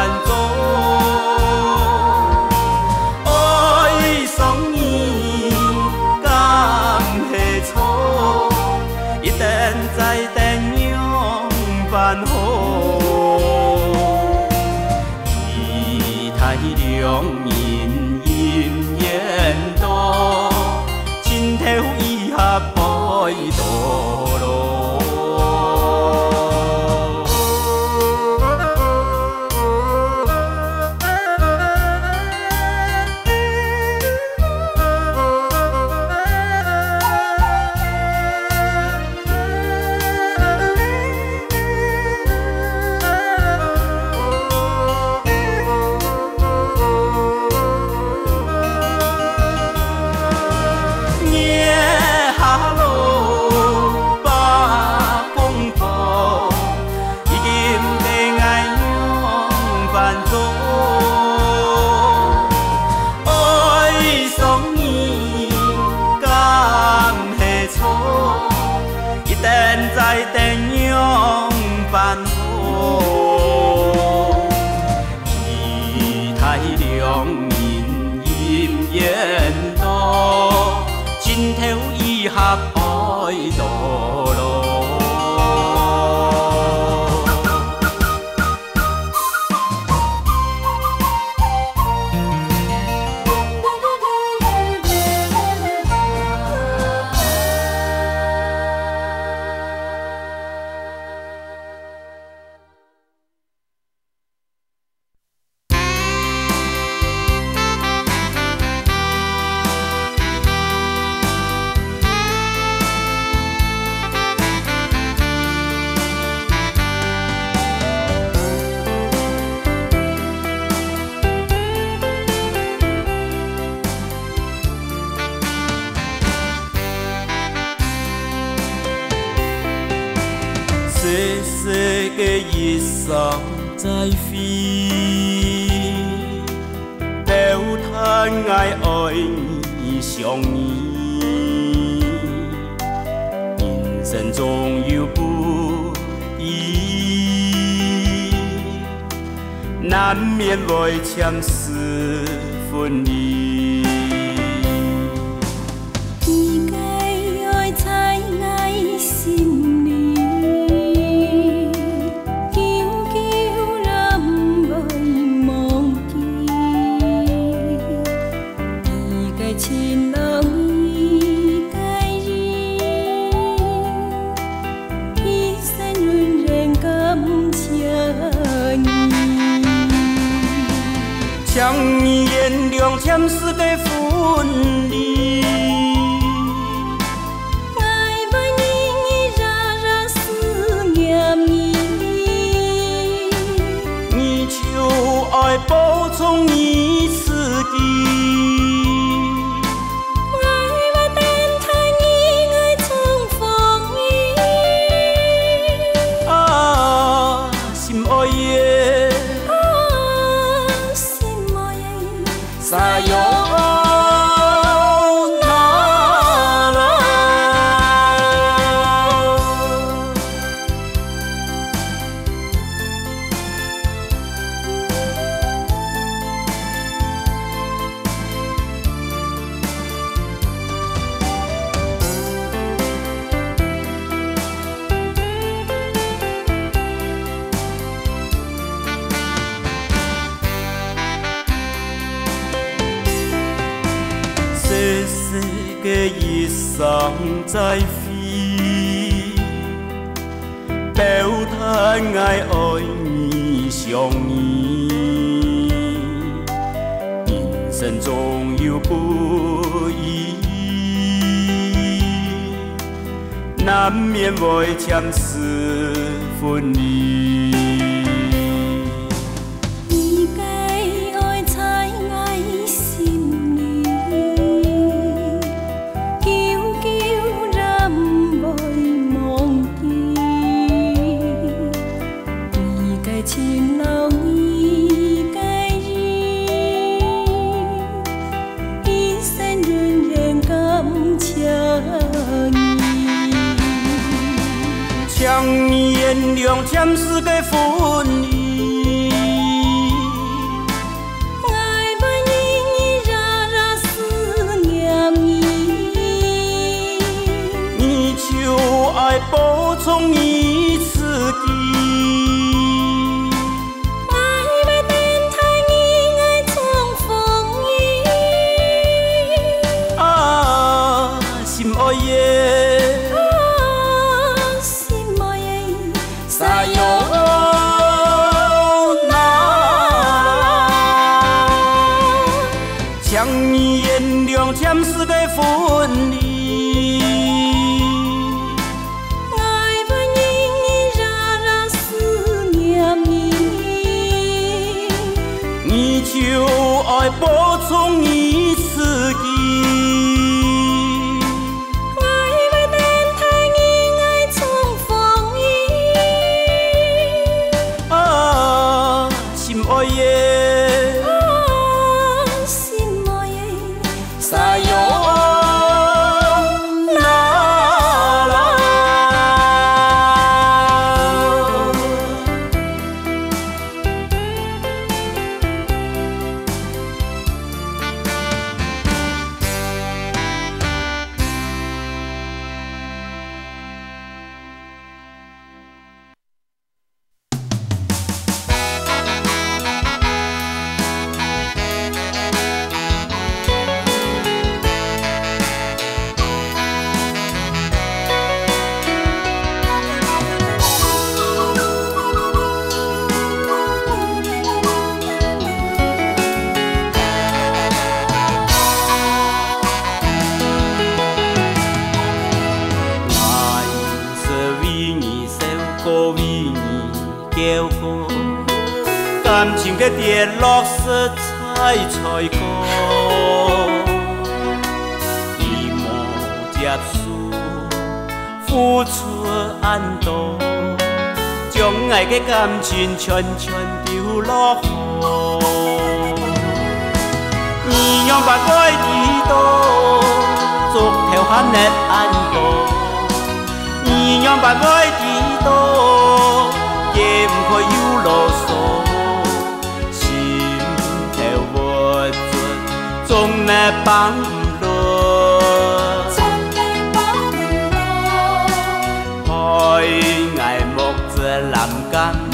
tanto đều thân ai ơi xiong ý nhìn dân dùng yêu bu ý. Nan miên vội chăm sư phun ý 是该分在飞，表态爱爱你相依，人生总有不易，难免会千丝分离。Chém 分爱播种。感情的跌落是彩彩过，你莫接受付出很多，将爱的感情全全丢落雨。你用把爱的多，逐条痕的眼多。你让把爱的 mẹ bán lùa thôi ngày một về làm canh.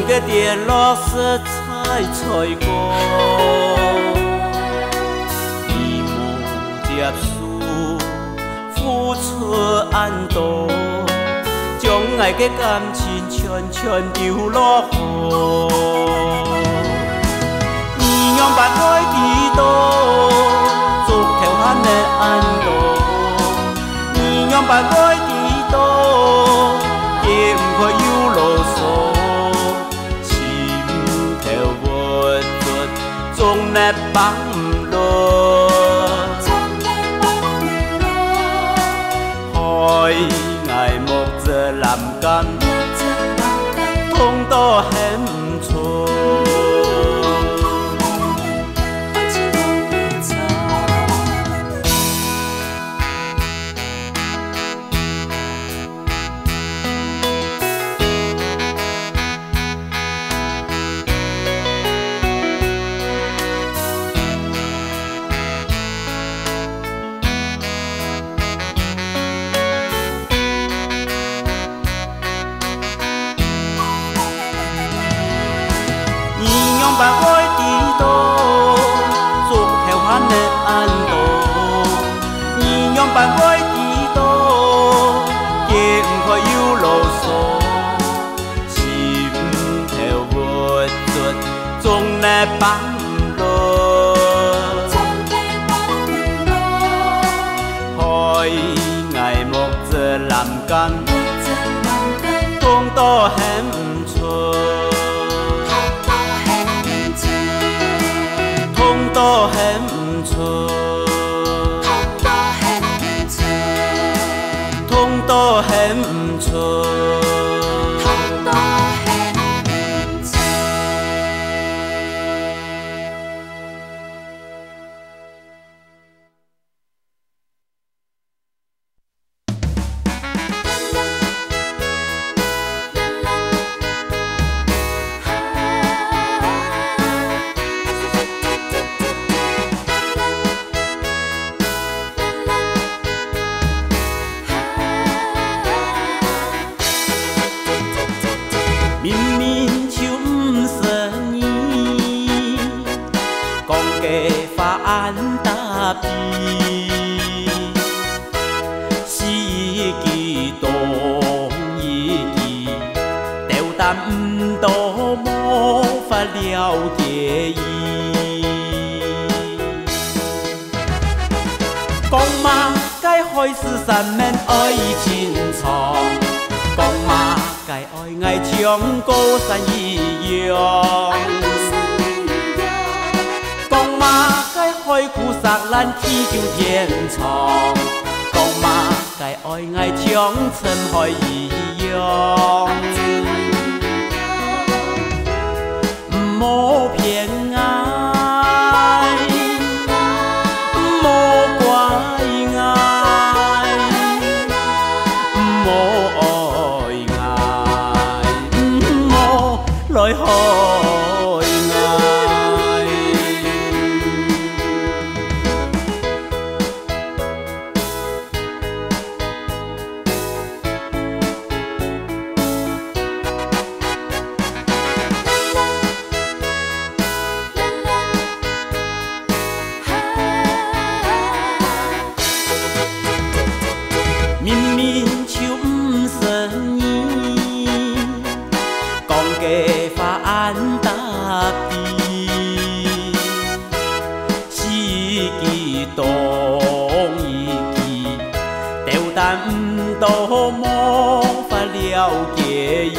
情的跌落是彩彩过，你莫接受付出很多，将爱的感情全全丢落雨。你用把爱的多，逐条痕的眼多。你用把爱 bám đô hỏi ngày một giờ làm cam làm can huệ phá an ta bi si kỳ tôn y kỳ đều tâm tô mô phá liao chế ma, cái hỏi sư sàn men ơi chín chong con ma, cái ơi ngày chiếng cô sàn y 石烂，地久天长。讲嘛，该爱爱像尘海一样。莫 东一记，吊单都无法了解伊。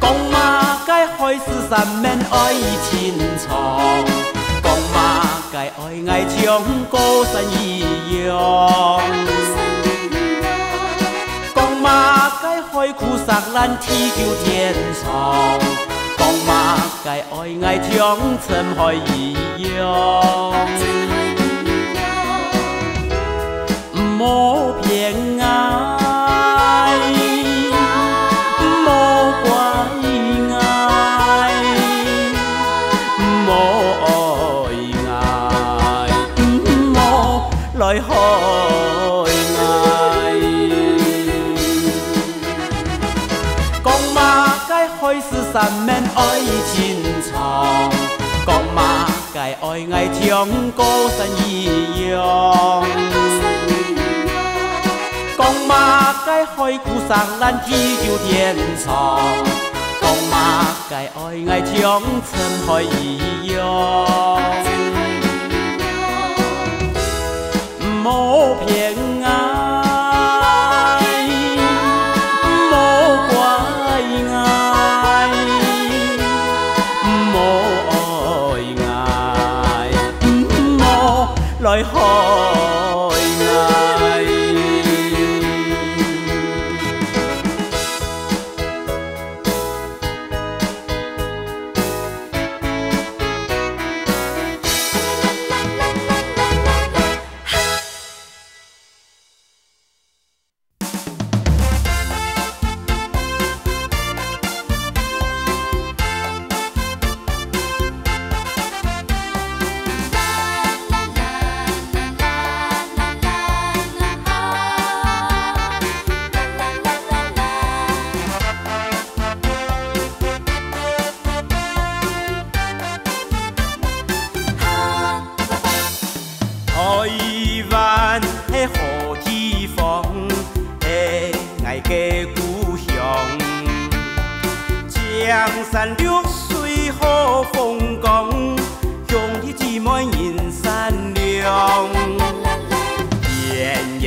讲嘛该开始三面爱情长，讲嘛该爱爱像高山一样。 海枯石烂，地久天长。该爱爱像尘海一样，莫偏爱， 伊亲像，讲嘛该爱爱高山一样，讲嘛该海枯石烂地久天长，讲嘛该爱爱像沉海一样，莫骗。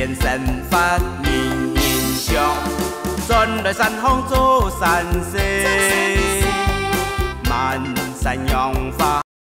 炎炎生发人人香，转来山峰做善事，满山杨花。